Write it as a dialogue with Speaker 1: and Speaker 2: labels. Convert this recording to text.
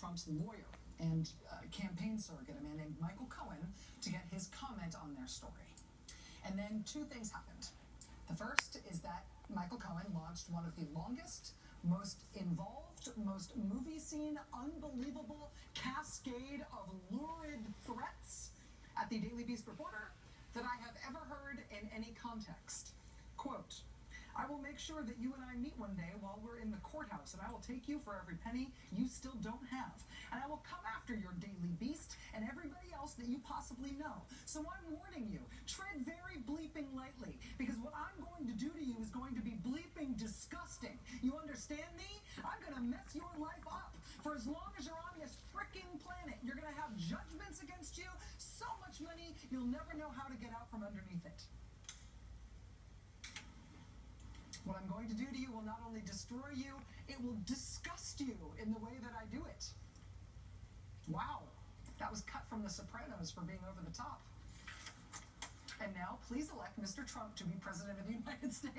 Speaker 1: Trump's lawyer and uh, campaign surrogate, a man named Michael Cohen, to get his comment on their story. And then two things happened. The first is that Michael Cohen launched one of the longest, most involved, most movie scene, unbelievable cascade of lurid threats at the Daily Beast reporter that I have ever heard in any context. Quote, I will make sure that you and I meet one day while we're in the courthouse, and I will take you for every penny you still don't have. And I will come after your Daily Beast and everybody else that you possibly know. So I'm warning you, tread very bleeping lightly, because what I'm going to do to you is going to be bleeping disgusting. You understand me? I'm going to mess your life up. For as long as you're on this freaking planet, you're going to have judgments against you, so much money, you'll never know how to get out from underneath it. What I'm going to do to you will not only destroy you, it will disgust you in the way that I do it. Wow, that was cut from The Sopranos for being over the top. And now, please elect Mr. Trump to be President of the United States.